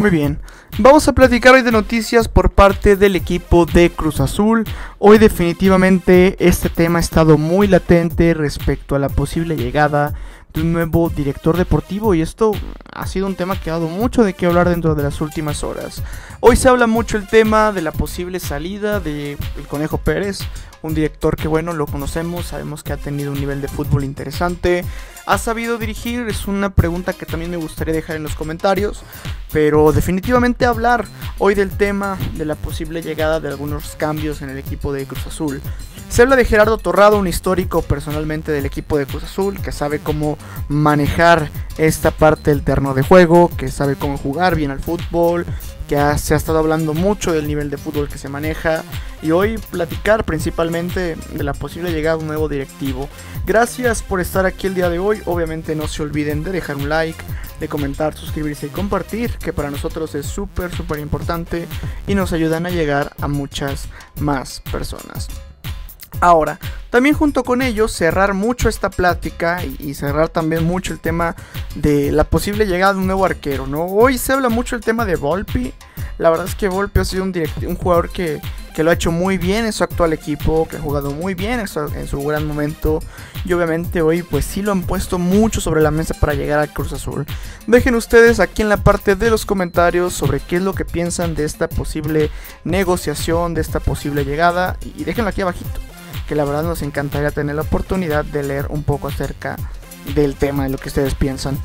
Muy bien, vamos a platicar hoy de noticias por parte del equipo de Cruz Azul. Hoy definitivamente este tema ha estado muy latente respecto a la posible llegada de un nuevo director deportivo y esto ha sido un tema que ha dado mucho de qué hablar dentro de las últimas horas. Hoy se habla mucho el tema de la posible salida de el Conejo Pérez, un director que bueno, lo conocemos, sabemos que ha tenido un nivel de fútbol interesante, ha sabido dirigir, es una pregunta que también me gustaría dejar en los comentarios, pero definitivamente hablar hoy del tema de la posible llegada de algunos cambios en el equipo de Cruz Azul. Se habla de Gerardo Torrado, un histórico personalmente del equipo de Cruz Azul, que sabe cómo manejar esta parte del terno de juego, que sabe cómo jugar bien al fútbol, que se ha estado hablando mucho del nivel de fútbol que se maneja y hoy platicar principalmente de la posible llegada de un nuevo directivo. Gracias por estar aquí el día de hoy, obviamente no se olviden de dejar un like, de comentar, suscribirse y compartir, que para nosotros es súper, súper importante y nos ayudan a llegar a muchas más personas. Ahora, también junto con ello cerrar mucho esta plática y, cerrar también mucho el tema de la posible llegada de un nuevo arquero, ¿no? Hoy se habla mucho el tema de Volpi. La verdad es que Volpi ha sido un, jugador que, que, lo ha hecho muy bien en su actual equipo, que ha jugado muy bien en su, en su, gran momento. Y obviamente hoy pues sí lo han puesto mucho sobre la mesa para llegar al Cruz Azul. Dejen ustedes aquí en la parte de los comentarios sobre qué es lo que piensan de esta posible negociación, de esta posible llegada. Y déjenlo aquí abajito que la verdad nos encantaría tener la oportunidad de leer un poco acerca del tema, de lo que ustedes piensan.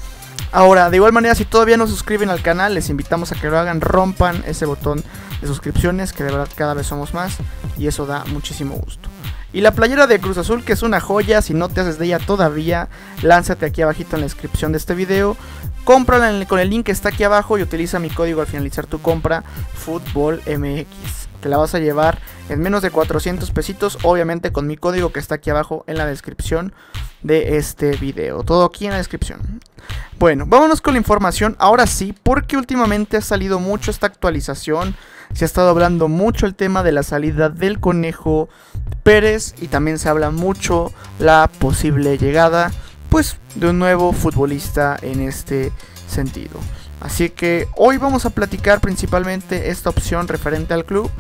Ahora, de igual manera, si todavía no suscriben al canal, les invitamos a que lo hagan, rompan ese botón de suscripciones, que de verdad cada vez somos más y eso da muchísimo gusto. Y la playera de Cruz Azul, que es una joya, si no te haces de ella todavía, lánzate aquí abajito en la descripción de este video. Cómprala con el link que está aquí abajo y utiliza mi código al finalizar tu compra, FUTBOLMX te la vas a llevar en menos de 400 pesitos, obviamente con mi código que está aquí abajo en la descripción de este video. Todo aquí en la descripción. Bueno, vámonos con la información. Ahora sí, porque últimamente ha salido mucho esta actualización. Se ha estado hablando mucho el tema de la salida del conejo Pérez y también se habla mucho la posible llegada pues de un nuevo futbolista en este sentido. Así que hoy vamos a platicar principalmente esta opción referente al club.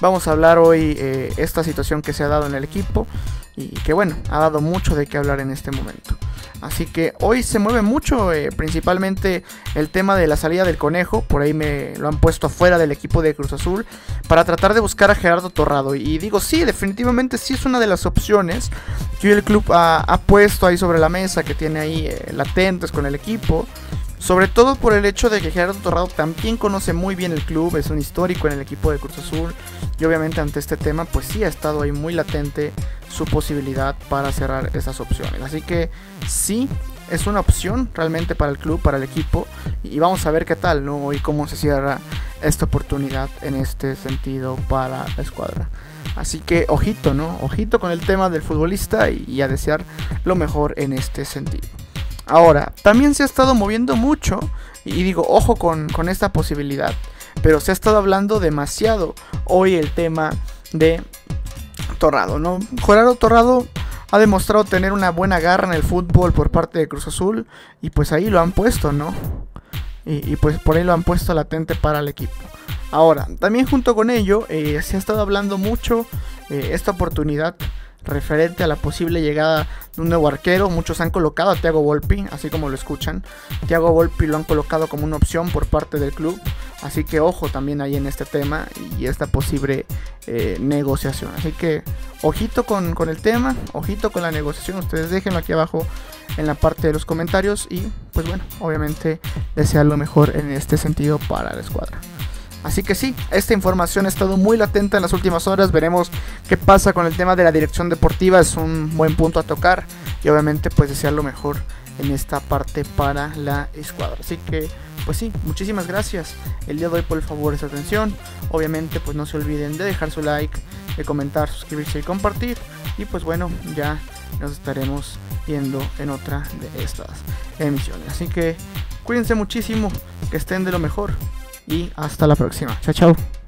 Vamos a hablar hoy eh, esta situación que se ha dado en el equipo y que bueno, ha dado mucho de qué hablar en este momento. Así que hoy se mueve mucho, eh, principalmente el tema de la salida del conejo, por ahí me lo han puesto fuera del equipo de Cruz Azul, para tratar de buscar a Gerardo Torrado. Y digo, sí, definitivamente sí es una de las opciones que el club ha, puesto ahí sobre la mesa, que tiene ahí eh, latentes con el equipo. Sobre todo por el hecho de que Gerardo Torrado también conoce muy bien el club, es un histórico en el equipo de Cruz Azul y obviamente ante este tema pues sí ha estado ahí muy latente su posibilidad para cerrar esas opciones. Así que sí, es una opción realmente para el club, para el equipo y vamos a ver qué tal, ¿no? Y cómo se cierra esta oportunidad en este sentido para la escuadra. Así que ojito, ¿no? Ojito con el tema del futbolista y a desear lo mejor en este sentido. Ahora, también se ha estado moviendo mucho, y digo, ojo con, esta posibilidad, pero se ha estado hablando demasiado hoy el tema de Torrado, ¿no? Gerardo Torrado ha demostrado tener una buena garra en el fútbol por parte de Cruz Azul, y pues ahí lo han puesto, ¿no? Y, pues por ahí lo han puesto latente para el equipo. Ahora, también junto con ello, eh, se ha estado hablando mucho eh, esta oportunidad referente a la posible llegada de un nuevo arquero. Muchos han colocado a Thiago Volpi, así como lo escuchan. Thiago Volpi lo han colocado como una opción por parte del club. Así que ojo también ahí en este tema y esta posible eh, negociación. Así que ojito con, con, el tema, ojito con la negociación. Ustedes déjenlo aquí abajo en la parte de los comentarios. Y pues bueno, obviamente desear lo mejor en este sentido para la escuadra. Así que sí, esta información ha estado muy latente en las últimas horas. Veremos qué pasa con el tema de la dirección deportiva. Es un buen punto a tocar. Y obviamente pues desear lo mejor en esta parte para la escuadra. Así que pues sí, muchísimas gracias el día de hoy por el favor de su atención. Obviamente pues no se olviden de dejar su like, de comentar, suscribirse y compartir. Y pues bueno, ya nos estaremos viendo en otra de estas emisiones. Así que cuídense muchísimo, que estén de lo mejor y hasta la próxima. Chao, chao.